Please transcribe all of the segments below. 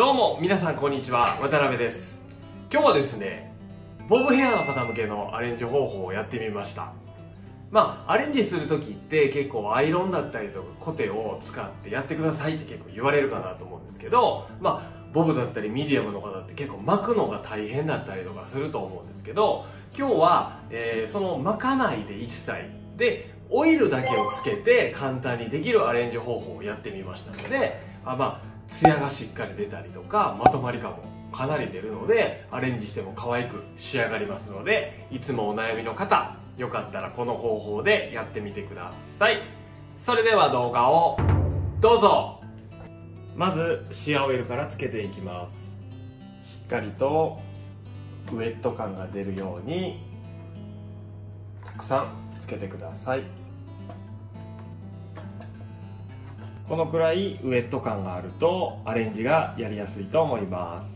どうも皆さんこんにちは。渡辺です。今日はですねボブヘアの方向けのアレンジ方法をやってみました。まあアレンジする時って結構アイロンだったりとかコテを使ってやってくださいって結構言われるかなと思うんですけどまあボブだったりミディアムの方って結構巻くのが大変だったりとかすると思うんですけど今日は、えー、その巻かないで一切でオイルだけをつけて簡単にできるアレンジ方法をやってみましたのであまあツヤがしっかり出たりとかまとまり感もかなり出るのでアレンジしても可愛く仕上がりますのでいつもお悩みの方よかったらこの方法でやってみてください。それでは動画をどうぞ。まずシアオイルからつけていきます。しっかりとウェット感が出るようにたくさんつけてください。このくらいウエット感があるとアレンジがやりやすいと思います。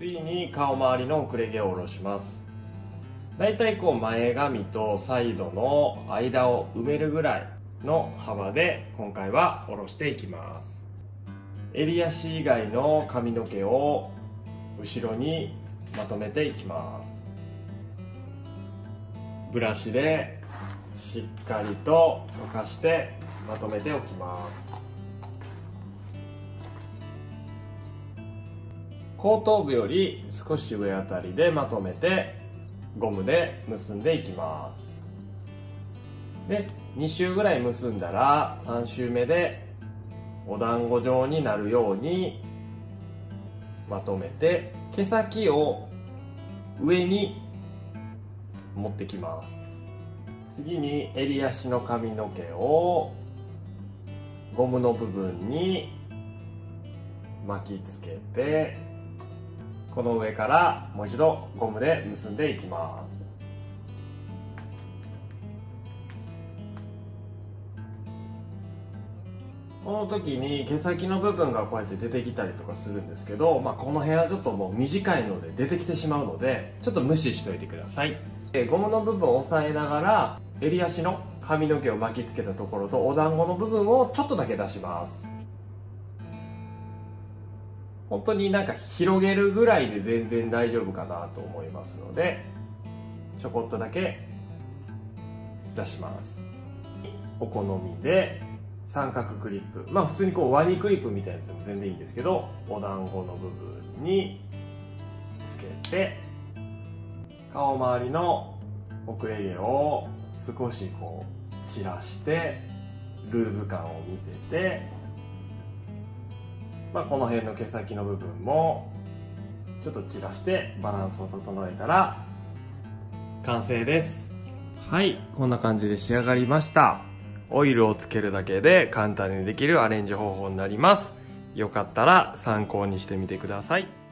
次に顔周りの遅れ毛を下ろします。だいたいこう前髪とサイドの間を埋めるぐらいの幅で今回は下ろしていきます。襟足以外の髪の毛を後ろにまとめていきます。ブラシでしっかりと溶かしてまとめておきます。後頭部より少し上あたりでまとめてゴムで結んでいきます。で2周ぐらい結んだら3周目でお団子状になるようにまとめて毛先を上に持ってきます。次に襟足の髪の毛をゴムの部分に巻きつけてこの上からもう一度ゴムで結んでいきます。この時に毛先の部分がこうやって出てきたりとかするんですけど、まあ、この辺はちょっともう短いので出てきてしまうのでちょっと無視しといてください。ゴムの部分を押さえながら襟足の髪の毛を巻きつけたところとお団子の部分をちょっとだけ出します。本当になんか広げるぐらいで全然大丈夫かなと思いますのでちょこっとだけ出します。お好みで三角クリップ。まあ普通にこうワニクリップみたいなやつでも全然いいんですけどお団子の部分につけて顔周りの遅れ毛を少しこう散らしてルーズ感を見せて、まあ、この辺の毛先の部分もちょっと散らしてバランスを整えたら完成です。はい。こんな感じで仕上がりました。オイルをつけるだけで簡単にできるアレンジ方法になります。よかったら参考にしてみてください。